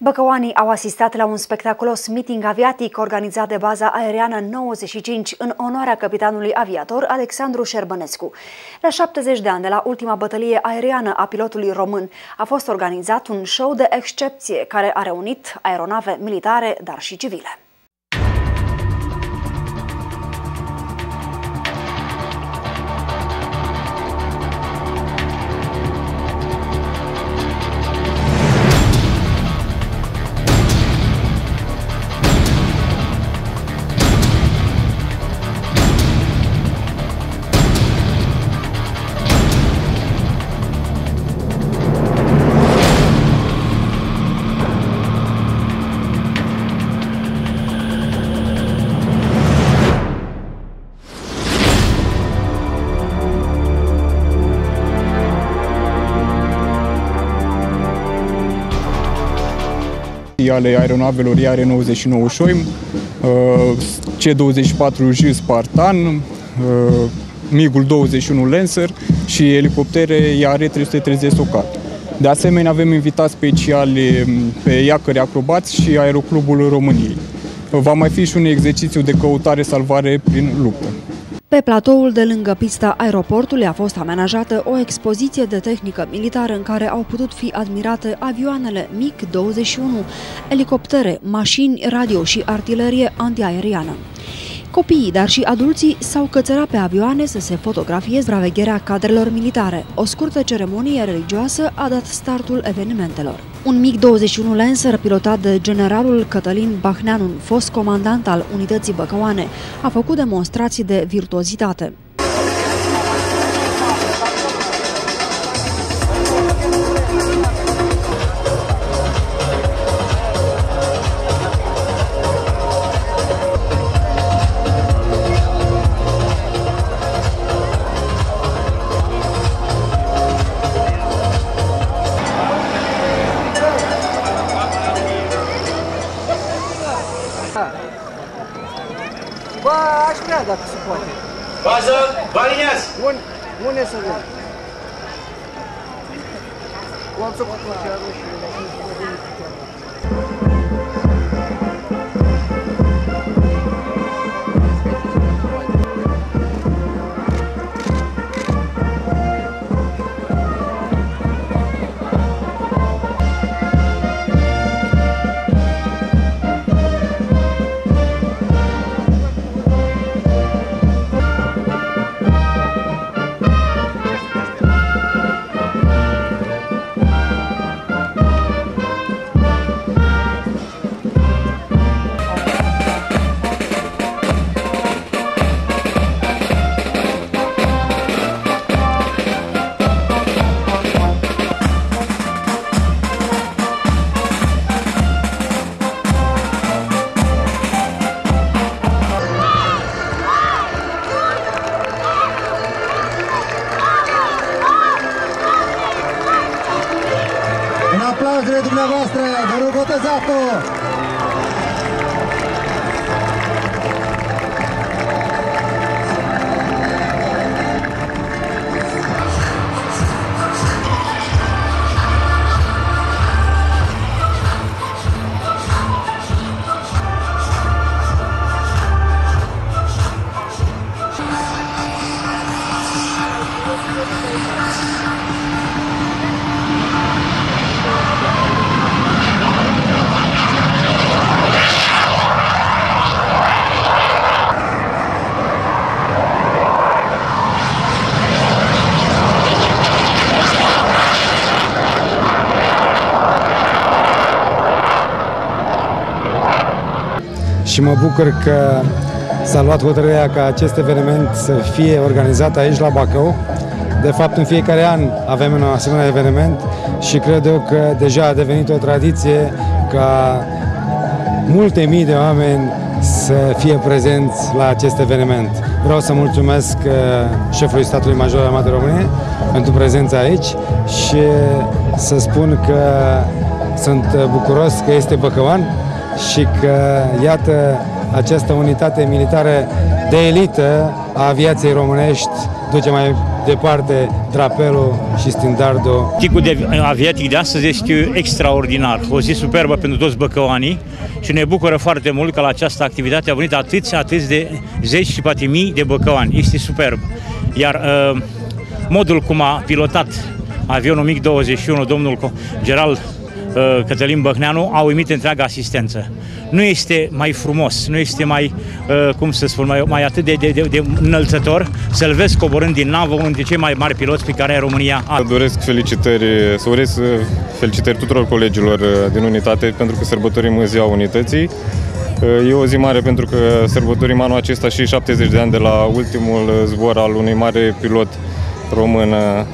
Băcăoanii au asistat la un spectaculos meeting aviatic organizat de baza aeriană 95 în onoarea capitanului aviator Alexandru Șerbănescu. La 70 de ani de la ultima bătălie aeriană a pilotului român a fost organizat un show de excepție care a reunit aeronave militare, dar și civile. Ale aeronavelor Iare 99 Șoim, C-24J Spartan, MiG-ul 21 Lancer și elicoptere Iare 330 Socat. De asemenea, avem invitați speciali pe iacări acrobați și Aeroclubul României. Va mai fi și un exercițiu de căutare-salvare prin luptă. Pe platoul de lângă pista aeroportului a fost amenajată o expoziție de tehnică militară în care au putut fi admirate avioanele MiG-21, elicoptere, mașini radio și artilerie antiaeriană. Copiii, dar și adulții s-au cățărat pe avioane să se fotografieze supravegherea cadrelor militare. O scurtă ceremonie religioasă a dat startul evenimentelor. Un MiG-21 Lancer, pilotat de generalul Cătălin Bahneanu, fost comandant al unității Băcăoane, a făcut demonstrații de virtuozitate. Bă, aș vrea dacă se poate. Bază, vă aliniați! Unde, unde să vin? Am să fac și aplauzele dumneavoastră, vă rog, botezatul! Și mă bucur că s-a luat hotărârea ca acest eveniment să fie organizat aici la Bacău. De fapt, în fiecare an avem un asemenea eveniment și cred eu că deja a devenit o tradiție ca multe mii de oameni să fie prezenți la acest eveniment. Vreau să mulțumesc uh, șefului statului major al Armatei României pentru prezența aici și să spun că sunt bucuros că este Băcăuan și că, iată, această unitate militară de elită a aviației românești duce mai departe drapelul și standardul. Ticul de aviatic de astăzi este extraordinar, o zi superbă pentru toți băcăoanii și ne bucură foarte mult că la această activitate au venit atâți, atâți de zeci și poate mii de băcăoani. Este superb. Iar uh, modul cum a pilotat avionul MiG-21, domnul general uh, Cătălin Băhneanu, a uimit întreaga asistență. Nu este mai frumos, nu este mai, uh, cum să spun, mai, mai atât de, de, de, de înălțător să-l vezi coborând din navă, unul dintre cei mai mari piloți pe care România are. Doresc felicitări, să urez felicitări tuturor colegilor din unitate pentru că sărbătorim ziua unității. E o zi mare pentru că sărbătorim anul acesta și 70 de ani de la ultimul zbor al unui mare pilot român,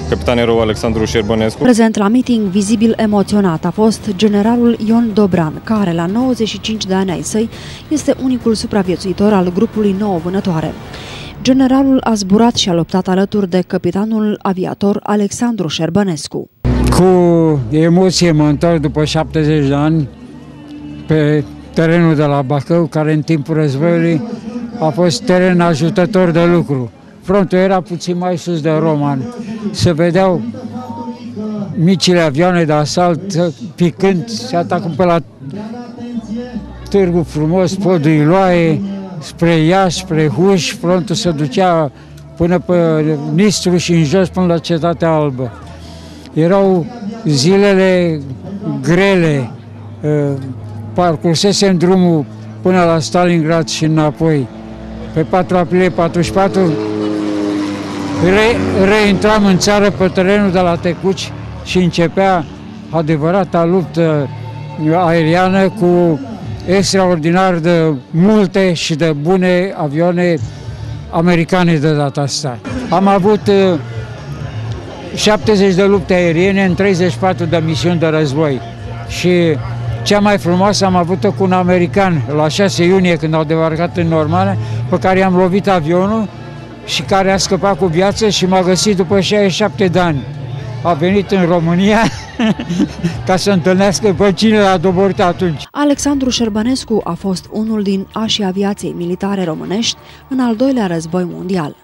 capitan erou Alexandru Șerbănescu. Prezent la meeting, vizibil emoționat, a fost generalul Ion Dobran, care la 95 de ani ai săi este unicul supraviețuitor al grupului nou vânătoare. Generalul a zburat și a luptat alături de capitanul aviator Alexandru Șerbănescu. Cu emoție mă întorc după 70 de ani pe terenul de la Bacău, care în timpul războiului a fost teren ajutător de lucru. Frontul era puțin mai sus de Roman. Se vedeau micile avioane de asalt picând, se atacând pe la Târgu Frumos, Podul Iloae, spre Iași, spre Huș, frontul se ducea până pe Nistru și în jos până la Cetatea Albă. Erau zilele grele, parcursesem drumul până la Stalingrad și înapoi. Pe 4 aprilie 44 re, reintram în țară pe terenul de la Tecuci și începea adevărata luptă aeriană cu extraordinar de multe și de bune avioane americane de data asta. Am avut 70 de lupte aeriene în 34 de misiuni de război și cea mai frumoasă am avut-o cu un american la 6 iunie când au debarcat în Normandă, pe care i-am lovit avionul și care a scăpat cu viață și m-a găsit după 67 de ani. A venit în România ca să întâlnească pe cine l-a doborât atunci. Alexandru Șerbănescu a fost unul din așii aviației militare românești în al doilea război mondial.